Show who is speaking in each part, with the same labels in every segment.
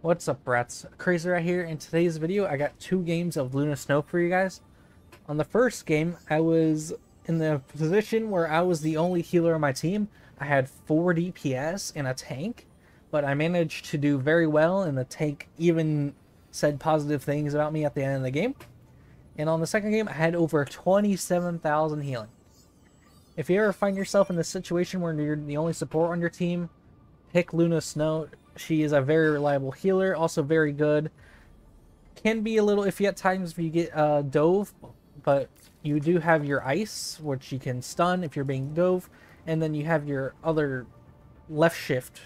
Speaker 1: What's up, brats? Crazy right here. In today's video, I got two games of Luna Snow for you guys. On the first game, I was in the position where I was the only healer on my team. I had 4 DPS and a tank, but I managed to do very well, and the tank even said positive things about me at the end of the game. And on the second game, I had over 27,000 healing. If you ever find yourself in the situation where you're the only support on your team, pick Luna Snow. She is a very reliable healer, also very good. Can be a little iffy at times if you get uh, dove, but you do have your ice, which you can stun if you're being dove, and then you have your other left shift.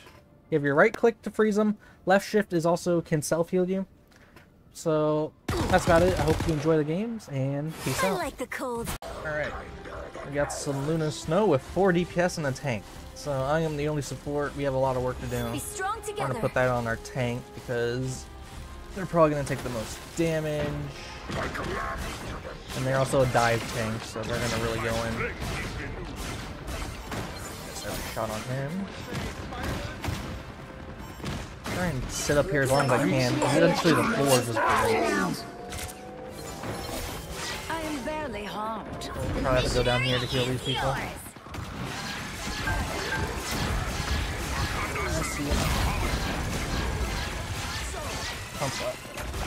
Speaker 1: You have your right click to freeze them. Left shift is also can self heal you. So that's about it. I hope you enjoy the games and peace out.
Speaker 2: I like the cold.
Speaker 1: All right, we got some Luna Snow with four DPS and a tank. So I am the only support. We have a lot of work to do.
Speaker 2: Be strong
Speaker 1: I'm gonna put that on our tank because they're probably gonna take the most damage. And they're also a dive tank, so they're gonna really go in. Have a shot on him. Try and sit up here as long as I can. Eventually the floor just breaks.
Speaker 2: I am harmed.
Speaker 1: Probably have to go down here to heal these people. I. Pump up.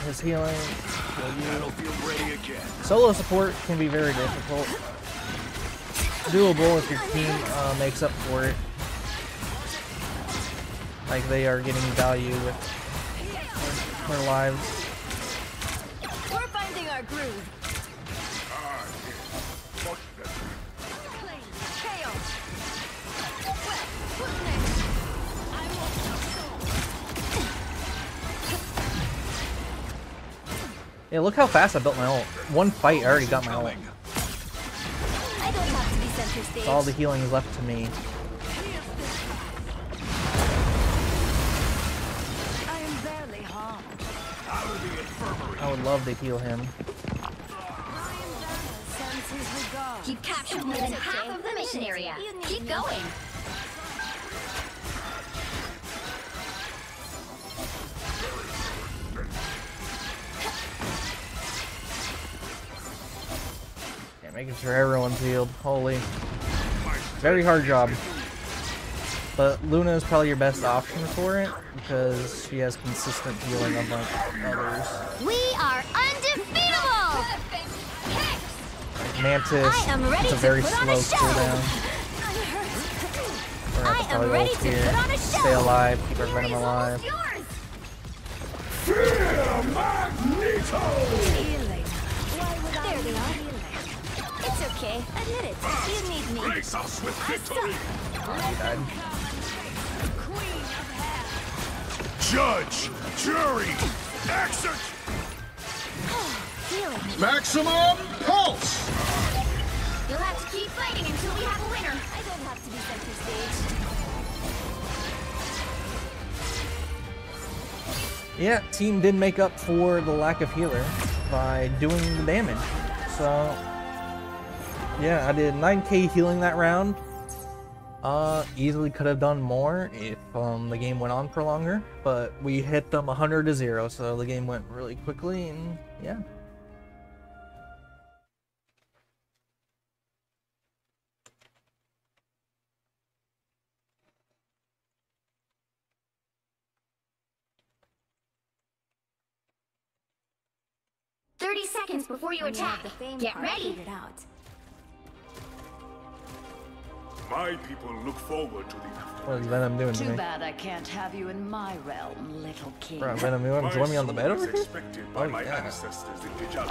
Speaker 1: His healing. Heal you.
Speaker 3: Battlefield ready again.
Speaker 1: Solo support can be very difficult. Doable if your team uh, makes up for it. Like they are getting value with their lives. Yeah, look how fast I built my ult. One fight, I already got my ult. All the healing is left to me.
Speaker 2: I
Speaker 1: would love to heal him.
Speaker 4: You've captured more than half of the mission area. Keep going.
Speaker 1: Making sure everyone's healed. Holy. Very hard job. But Luna is probably your best option for it because she has consistent healing unlike others.
Speaker 4: We are undefeatable!
Speaker 1: Mantis,
Speaker 2: I am ready
Speaker 1: it's a very slow cooldown.
Speaker 2: I am ready to
Speaker 1: here.
Speaker 2: put on a show.
Speaker 1: Stay alive, keep our venom alive.
Speaker 2: Healing. Why It's okay. Admit it. You need me.
Speaker 3: Grace us with victory.
Speaker 1: He.
Speaker 2: Queen of hell.
Speaker 3: Judge, jury, exit.
Speaker 2: Healing.
Speaker 3: Maximum pulse.
Speaker 4: You'll have to keep fighting until we have a winner.
Speaker 2: I don't have to be center stage.
Speaker 1: Yeah, team did make up for the lack of healer by doing the damage. So, yeah, I did 9k healing that round. Uh, easily could have done more if um, the game went on for longer, but we hit them 100 to 0, so the game went really quickly, and yeah.
Speaker 4: Thirty seconds before you
Speaker 2: When you have
Speaker 4: attack.
Speaker 2: the
Speaker 4: Get ready.
Speaker 2: figured out.
Speaker 3: My people look forward to the aftermath.
Speaker 1: What is Venom doing to
Speaker 5: Too
Speaker 1: me?
Speaker 5: bad I can't have you in my realm, little king.
Speaker 1: Bro, Venom, you want to join me on the bed
Speaker 3: soul
Speaker 1: over here?
Speaker 3: expected by
Speaker 1: Oh,
Speaker 3: my
Speaker 1: yeah.
Speaker 3: ancestors in Valhalla,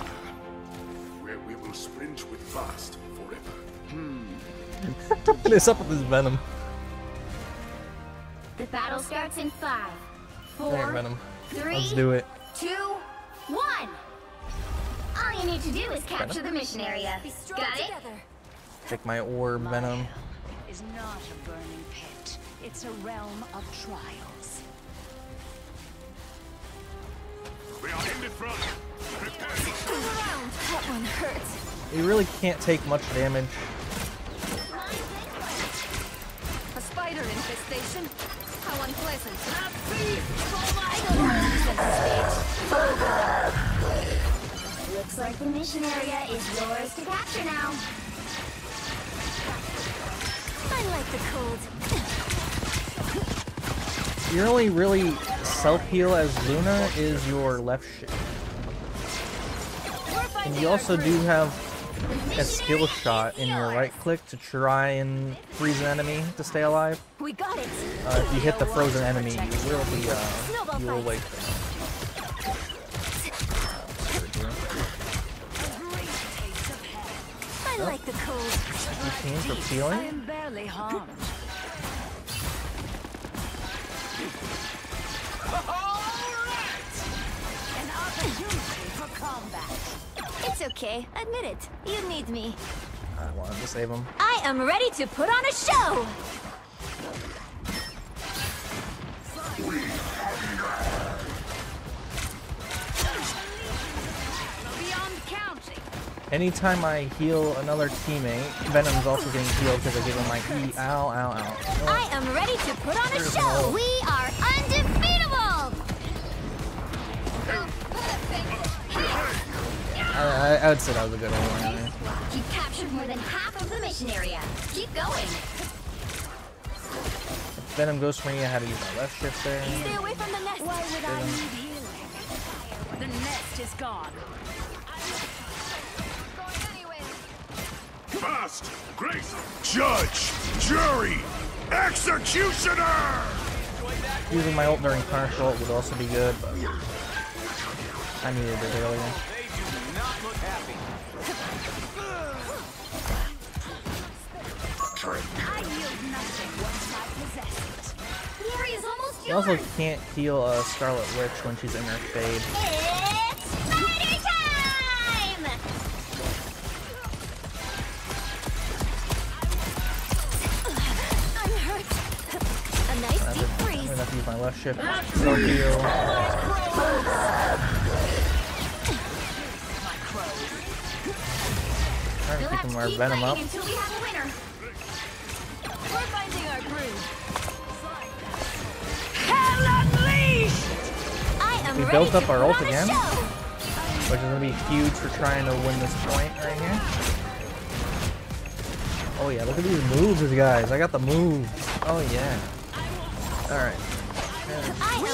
Speaker 3: where we will sprint with fast forever. Hmm.
Speaker 1: What is up with this Venom?
Speaker 4: The battle starts in five,
Speaker 1: There,
Speaker 4: four,
Speaker 1: Venom.
Speaker 4: three,
Speaker 1: Let's do it.
Speaker 4: two, one. All you need to do is capture the mission area. Got it?
Speaker 1: Take my orb, Venom
Speaker 5: is not a burning pit. It's a realm of trials.
Speaker 3: We are in the front.
Speaker 2: That one hurts.
Speaker 1: It really can't take much damage.
Speaker 2: A spider infestation. How unpleasant.
Speaker 4: Looks like the mission area is yours to capture now.
Speaker 1: Your only really self-heal as Luna is your left shift. And you also do have a skill shot in your right click to try and freeze an enemy to stay alive.
Speaker 2: We got it.
Speaker 1: Uh, if you hit the frozen enemy, you will be, uh, you will wake.
Speaker 5: Great taste of hell.
Speaker 2: I like the cold.
Speaker 1: You team for
Speaker 5: I
Speaker 1: peeling?
Speaker 5: am barely harmed. An opportunity for combat.
Speaker 2: It's okay. Admit it. You need me.
Speaker 1: I wanted to save him.
Speaker 2: I am ready to put on a show.
Speaker 1: Anytime I heal another teammate, Venom's also getting healed because I give him my E. Ow, ow, ow. You know
Speaker 2: I am ready to put on a
Speaker 1: There's
Speaker 2: show.
Speaker 1: no-
Speaker 2: We are undefeatable.
Speaker 1: I, I, I would say that was a good one.
Speaker 4: You captured more than half of the mission area. Keep going.
Speaker 1: Venom goes for me, I had to use my left shift there.
Speaker 2: Stay away from the nest.
Speaker 5: Why would I need healing? The nest is gone.
Speaker 3: Fast! Grace! Judge! Jury! Executioner!
Speaker 1: Using my ult during Punish ult would also be good, but I needed it earlier.
Speaker 5: I yield nothing once I possess it.
Speaker 4: Glory is almost
Speaker 1: You also can't heal a Scarlet Witch when she's in her fade. Eh? Use my left shift. Heal. Ah. Trying to keep him
Speaker 4: to
Speaker 1: our Venom up.
Speaker 4: we have a winner.
Speaker 2: We're finding our groove.
Speaker 5: Hell unleashed!
Speaker 2: I am
Speaker 1: We
Speaker 2: ready
Speaker 1: built up our ult again? which is gonna be huge for trying to win this point right here. Oh yeah, look at these moves, guys. I got the moves. Oh yeah. All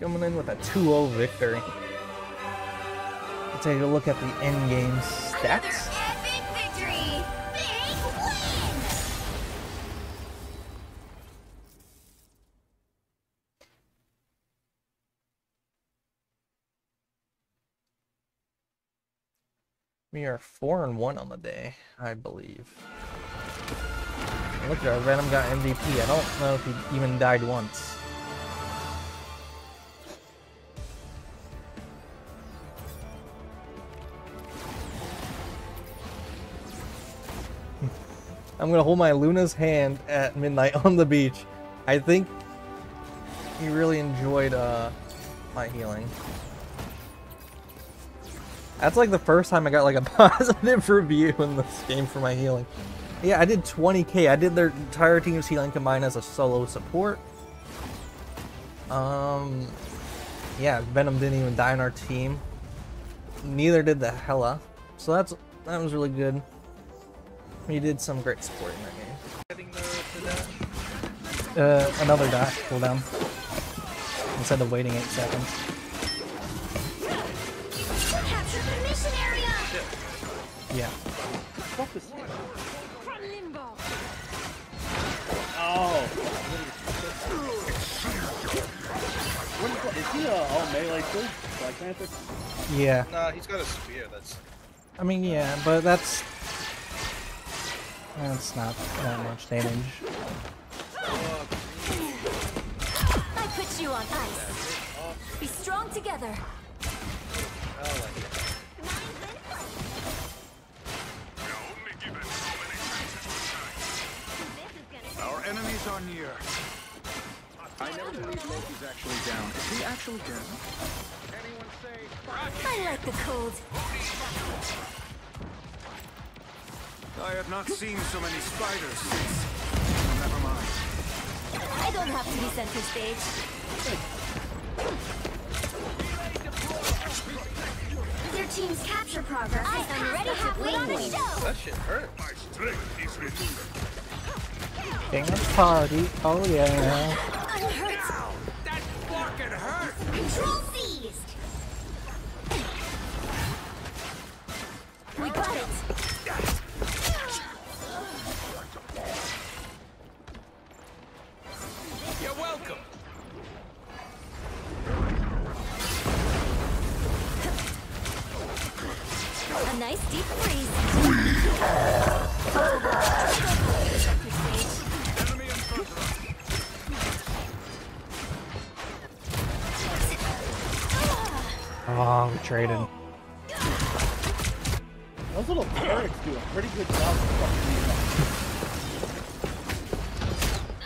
Speaker 1: Coming in with a 2-0 victory. Let's take a look at the end game stats. We are 4 and 1 on the day, I believe. Look at our Venom got MVP. I don't know if he even died once. I'm gonna hold my Luna's hand at midnight on the beach. I think he really enjoyed uh, my healing. That's like the first time I got like a positive review in this game for my healing. Yeah, I did 20k. I did their entire team's healing combined as a solo support. Um, yeah, Venom didn't even die on our team. Neither did the Hela. So that's that was really good. We did some great support in that game.
Speaker 6: Getting the, the dash.
Speaker 1: Uh, another dash cooldown. Instead of waiting 8 seconds.
Speaker 4: Capture the mission area!
Speaker 1: Yeah.
Speaker 6: Fuck this thing.
Speaker 5: From limbo.
Speaker 6: Oh. What is, that? is he a all melee too? Black Panther?
Speaker 1: Yeah.
Speaker 6: Nah, he's got a spear. That's.
Speaker 1: I mean, yeah, but that's... That's not that much damage.
Speaker 2: I put you on ice. Be strong together.
Speaker 6: Our enemies
Speaker 7: are near.
Speaker 8: I never believe Loki's actually down. Is he actually down?
Speaker 2: I like the cold.
Speaker 7: I have not seen so many spiders since. Never mind.
Speaker 2: I don't have to be center stage.
Speaker 4: Your team's capture progress
Speaker 2: I
Speaker 4: is
Speaker 2: am
Speaker 4: past
Speaker 2: ready
Speaker 4: the
Speaker 2: to
Speaker 4: halfway
Speaker 2: put on a
Speaker 4: point.
Speaker 2: show.
Speaker 3: My strength is renewed.
Speaker 1: Dance party. Oh yeah.
Speaker 7: That fucking hurt!
Speaker 4: Control
Speaker 2: A nice deep freeze.
Speaker 1: Ah, oh, we traded.
Speaker 6: Those little turrets do a pretty good job of fucking me up.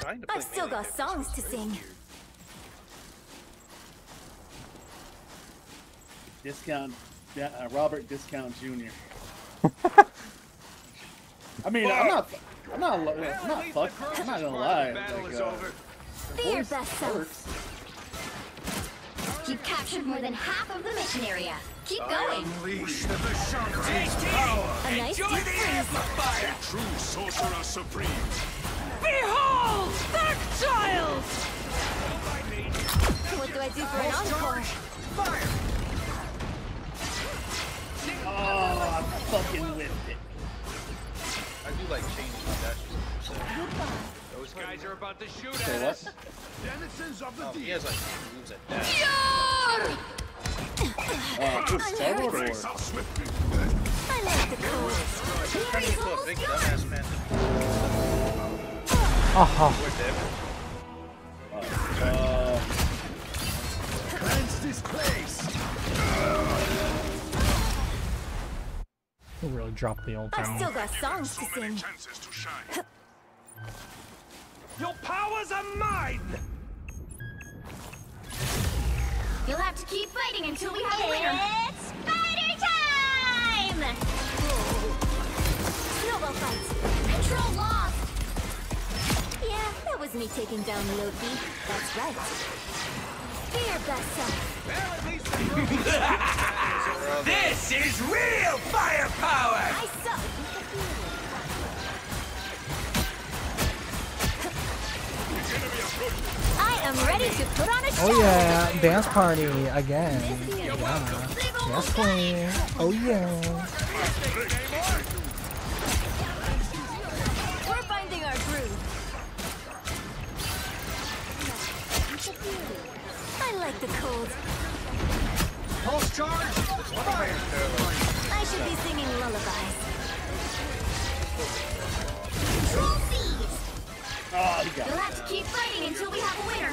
Speaker 8: trying to play
Speaker 2: I've still got songs to sing.
Speaker 6: Discount, yeah, uh, Robert Discount Jr. I mean, I'm not, I'm not, I'm not, fuck, I'm not gonna lie.
Speaker 7: Battle
Speaker 6: Like, uh,
Speaker 7: over.
Speaker 2: Be best self.
Speaker 6: works.
Speaker 4: You've captured more than half of the mission area. Keep going.
Speaker 7: Unleash the Vishanti's power.
Speaker 2: A nice deep
Speaker 7: Enjoy the
Speaker 2: freeze.
Speaker 7: amplifier.
Speaker 3: True sorcerer supreme.
Speaker 5: Behold, that child!
Speaker 2: What do I do for an encore?
Speaker 6: Oh, I fucking whipped it.
Speaker 8: I do like changing my dashes. So,
Speaker 7: Those guys are about to shoot
Speaker 6: Say
Speaker 7: at us.
Speaker 3: Denizens of the
Speaker 8: um, he has like moves that dash.
Speaker 6: Uh, who's Star Lord or?
Speaker 3: Race out swiftly.
Speaker 2: I like the cold.
Speaker 8: Turning into a big dumbass man.
Speaker 1: Oh,
Speaker 8: Where's David?
Speaker 6: Uh,
Speaker 3: Cleanse this place.
Speaker 1: We really dropped the old
Speaker 2: I've still got songs
Speaker 3: So
Speaker 2: to sing.
Speaker 3: to.
Speaker 7: Your powers are mine.
Speaker 4: You'll have to keep fighting until we have a winner.
Speaker 2: It's spider time! Snowball fight.
Speaker 4: Control lost.
Speaker 2: Yeah, that was me taking down Loki. That's right. Be your.
Speaker 7: This is real firepower.
Speaker 2: I suck. I am ready to put on a show.
Speaker 1: Oh yeah, dance party again. Yeah. Yes, queen. Oh yeah.
Speaker 2: Like the cold.
Speaker 7: Pulse charge. Fire.
Speaker 2: I should be singing lullabies.
Speaker 4: Control seized.
Speaker 6: oh, he got
Speaker 4: You'll have to keep fighting until we have a winner.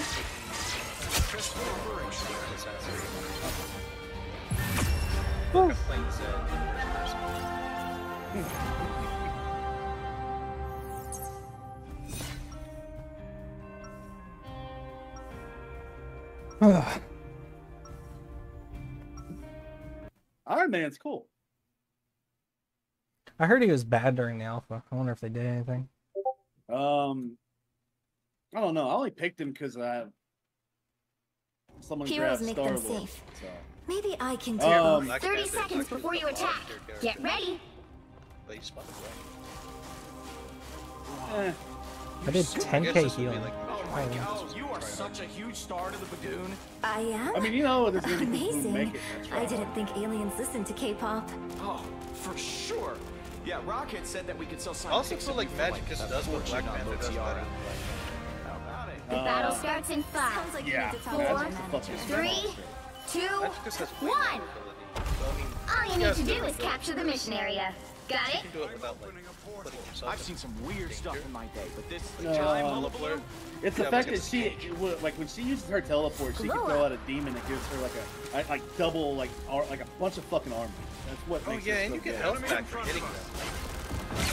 Speaker 8: Like a plain Zed.
Speaker 6: Iron Man's cool.
Speaker 1: I heard he was bad during the alpha. I wonder if they did anything.
Speaker 6: Um, I don't know. I only picked him because I someone
Speaker 2: Heroes
Speaker 6: grabbed
Speaker 2: make
Speaker 6: Star
Speaker 2: them
Speaker 6: Lord.
Speaker 2: safe.
Speaker 6: So.
Speaker 2: Maybe I can do
Speaker 6: Um,
Speaker 4: 30
Speaker 8: Panther,
Speaker 4: seconds
Speaker 8: Black
Speaker 4: before you attack. Get ready.
Speaker 8: But he spun away.
Speaker 6: Eh,
Speaker 1: I did 10k
Speaker 8: this
Speaker 1: healing.
Speaker 8: like-
Speaker 1: Oh,
Speaker 7: you are such a huge star to the Bagoon.
Speaker 2: I am?
Speaker 6: I mean, you know, there's gonna be
Speaker 2: Amazing.
Speaker 6: make it.
Speaker 2: I didn't think aliens listened to K-pop.
Speaker 9: Oh, for sure. Yeah, Rocket said that we could sell
Speaker 8: I also
Speaker 9: scientific
Speaker 8: feel like
Speaker 9: something
Speaker 8: magic
Speaker 9: for,
Speaker 8: just does
Speaker 9: a
Speaker 8: what Black Panther does better.
Speaker 9: How?
Speaker 4: The
Speaker 6: Uh,
Speaker 4: battle starts in
Speaker 2: Sounds
Speaker 4: five,
Speaker 2: like you
Speaker 6: Yeah,
Speaker 2: need to talk
Speaker 4: Four,
Speaker 2: to
Speaker 6: that's
Speaker 2: your
Speaker 6: the
Speaker 2: manager.
Speaker 6: fucking
Speaker 4: three, two,
Speaker 8: Magic just has way
Speaker 4: one.
Speaker 8: more ability. So, I mean,
Speaker 4: All you need to do is capture the
Speaker 8: abilities.
Speaker 4: mission area. Got
Speaker 8: You
Speaker 4: it?
Speaker 8: can do it without like.
Speaker 9: I've seen some weird stuff in my day, but this
Speaker 6: No,
Speaker 9: giant
Speaker 6: um,
Speaker 9: hullabaloo?
Speaker 6: It's the
Speaker 8: Yeah,
Speaker 6: fact that she, it would- like, when she uses her teleport, she can throw out a demon that gives her like a, like, like double, like, ar- like a bunch of fucking armor. That's what
Speaker 8: Oh
Speaker 6: makes
Speaker 8: yeah,
Speaker 6: her
Speaker 8: and
Speaker 6: so
Speaker 8: you get health back for hitting them.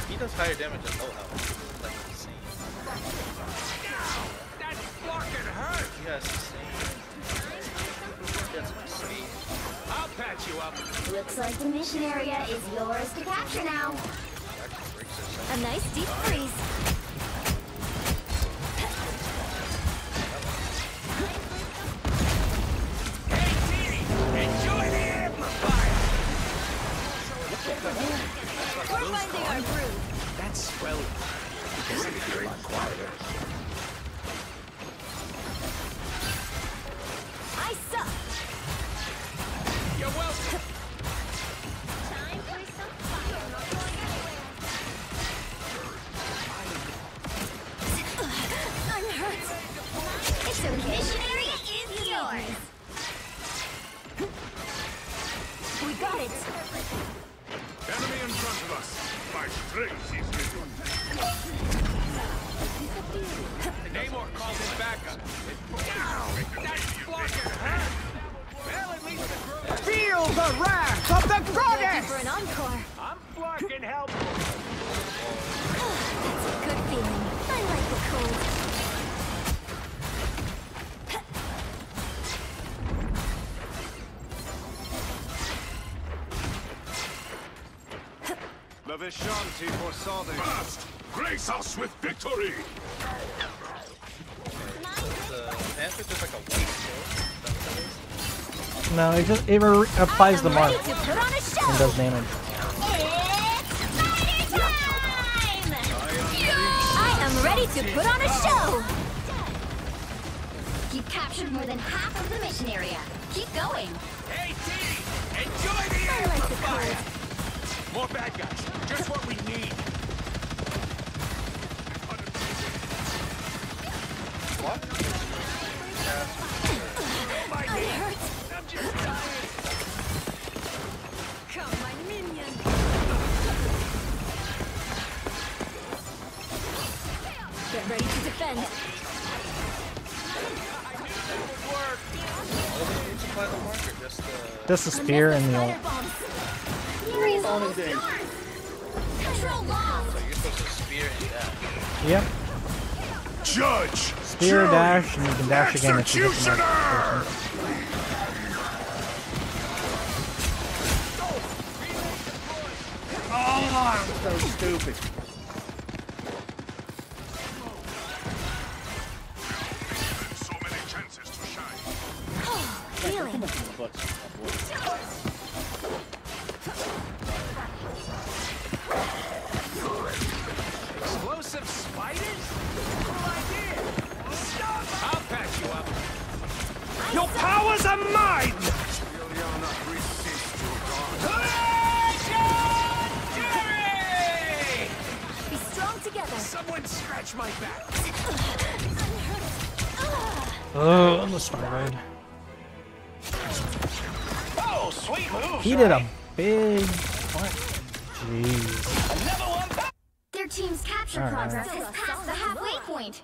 Speaker 8: He does higher damage than low health. Like insane.
Speaker 7: fucking hurt!
Speaker 10: Yes, That's
Speaker 7: patch you up.
Speaker 4: Looks like the mission area is yours to capture now.
Speaker 2: A nice deep freeze. Hey, Siri!
Speaker 7: Enjoy the amplifier!
Speaker 2: We're finding our groove.
Speaker 10: That's swell.
Speaker 2: I
Speaker 7: The Vishanti foresaw this.
Speaker 3: Fast! Grace us with victory!
Speaker 10: The panther just like a white shield.
Speaker 1: No, it just it applies the mark
Speaker 2: to put on
Speaker 1: and does damage.
Speaker 4: It's spider time!
Speaker 2: I am ready to put on a show.
Speaker 4: You've captured more than half of the mission area. Keep going.
Speaker 7: Hey, T! Enjoy the
Speaker 2: I like the
Speaker 7: amplifier! More bad guys. Just what we need.
Speaker 10: What?
Speaker 7: My
Speaker 2: I hurt.
Speaker 7: I'm just dying.
Speaker 2: Come, my minion. Get ready to defend.
Speaker 7: Work.
Speaker 10: All of them need to apply the mark just the...
Speaker 1: Just the spear and the ult.
Speaker 10: So you're supposed to spear and dash.
Speaker 1: Yep.
Speaker 3: Judge!
Speaker 1: Spear
Speaker 3: jury,
Speaker 1: dash, and you can dash again if you get the mark
Speaker 6: Oh, I'm so stupid.
Speaker 7: Are mine! Jerry!
Speaker 2: Be strong together.
Speaker 7: Someone scratch my back.
Speaker 1: Oh, I'm the starboard.
Speaker 7: Oh, sweet move.
Speaker 1: He did a big. What? Jeez.
Speaker 7: Another one.
Speaker 4: Their team's capture
Speaker 1: All right.
Speaker 4: progress has passed the halfway point.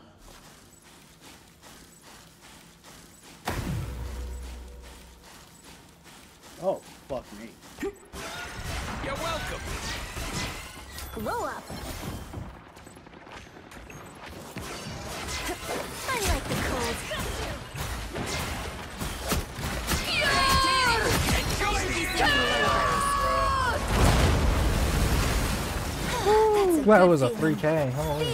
Speaker 6: Oh, fuck me.
Speaker 7: You're welcome.
Speaker 2: Glow up. I like the cold. That's
Speaker 1: Well, it was a 3K. Holy.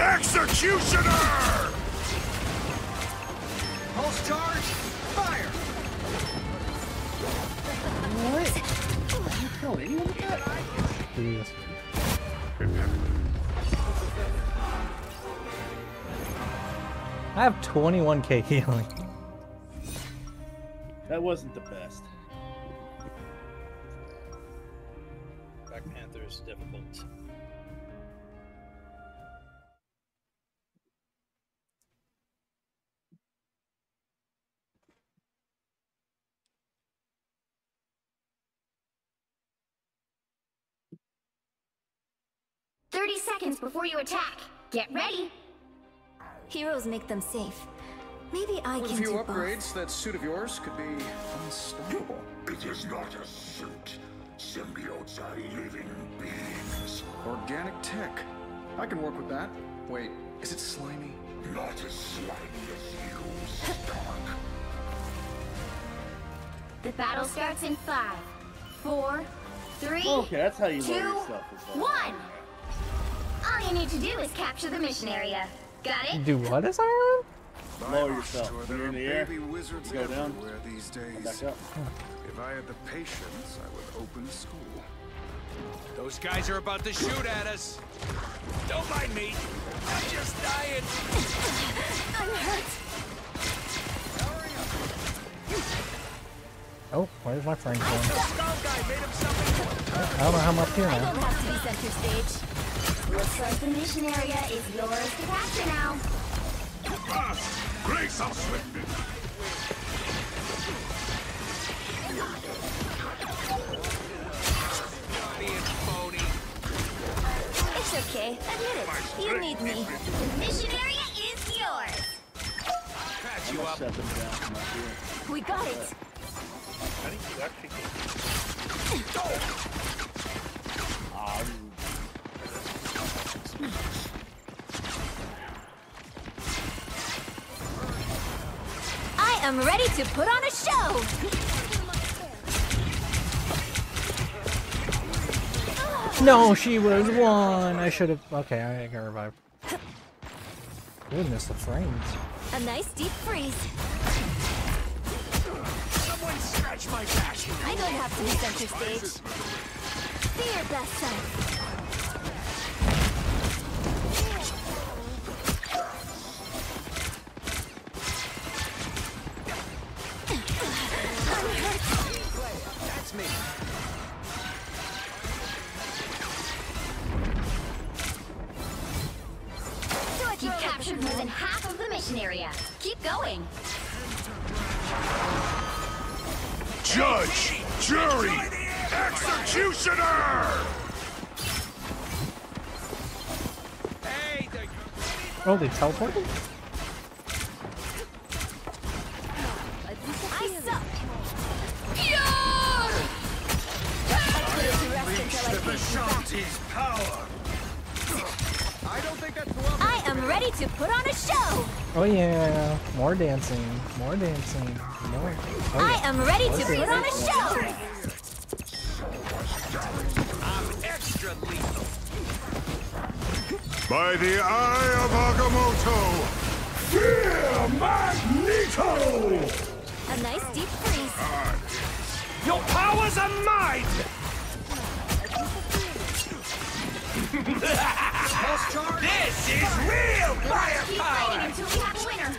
Speaker 3: Executioner!
Speaker 7: Pulse charge. Fire.
Speaker 6: Kill anyone with that?
Speaker 1: do this. I have 21k healing.
Speaker 6: That wasn't the best.
Speaker 4: 30 seconds before you attack. Get ready.
Speaker 2: Heroes make them safe. Maybe I
Speaker 8: With
Speaker 2: can do With a few
Speaker 8: upgrades, both. that suit of yours could be unstoppable.
Speaker 3: It is not a suit. Symbiotes are living beings.
Speaker 8: Organic tech. I can work with that. Wait, is it slimy?
Speaker 3: Not as slimy as you, Stark.
Speaker 4: the battle starts in five, four, three,
Speaker 6: okay, that's how you
Speaker 4: two,
Speaker 6: stuff,
Speaker 4: one. All you need to do is capture the mission area. Got it?
Speaker 1: Do what is Iron?
Speaker 6: Lower yourself. When you're in the air,
Speaker 11: baby wizards
Speaker 6: you go down,
Speaker 11: everywhere these days.
Speaker 6: back up.
Speaker 11: If I had the patience, I would open a school.
Speaker 7: Those guys are about to shoot at us. Don't mind me. I'm just dying.
Speaker 2: I'm hurt.
Speaker 1: Oh, where's my friend going?
Speaker 7: The skull guy made him something.
Speaker 1: I don't know how I'm up here
Speaker 2: I
Speaker 1: now.
Speaker 2: don't have to be center stage.
Speaker 4: Looks like the mission area is yours to capture now.
Speaker 3: Grace of swiftness.
Speaker 7: Being.
Speaker 2: It's okay. Admit it. You need me.
Speaker 4: The mission area is yours.
Speaker 7: Patch you up.
Speaker 6: shut them down from up here.
Speaker 2: We got it. I am ready to put on a show.
Speaker 1: No, she was one. I should have. Okay, I got revived. Goodness, the frames.
Speaker 2: A nice deep freeze.
Speaker 7: Someone scratch my back.
Speaker 2: I don't have to be center stage. Be your best self.
Speaker 4: Captured more than half of the mission area. Keep going.
Speaker 3: Judge, jury, executioner!
Speaker 1: Oh, they teleported? Oh yeah, more dancing, more dancing. More. Oh,
Speaker 2: I am ready to put on a show.
Speaker 7: I'm extra lethal.
Speaker 3: By the eye of Agamotto, fear Magneto!
Speaker 2: A nice deep freeze.
Speaker 7: Your powers are mine! this is real
Speaker 4: Keep
Speaker 7: firepower!
Speaker 4: fighting until we have a winner.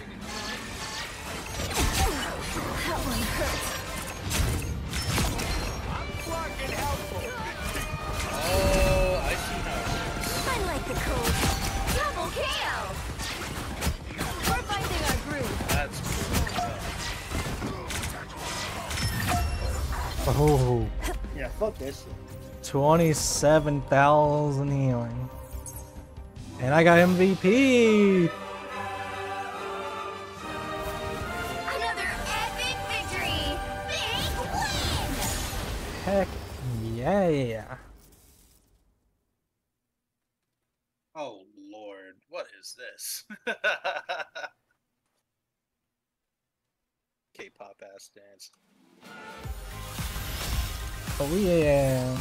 Speaker 2: That one hurt.
Speaker 7: Fucking helpful.
Speaker 10: Oh, I see how.
Speaker 2: I like the code.
Speaker 4: Double KO.
Speaker 2: We're finding our groove.
Speaker 10: That's
Speaker 1: Oh,
Speaker 6: Yeah, fuck this
Speaker 1: 27,000 healing. And I got MVP!
Speaker 4: Another epic victory. Big win.
Speaker 1: Heck yeah.
Speaker 10: Oh lord, what is this? K-pop ass dance.
Speaker 1: Oh yeah.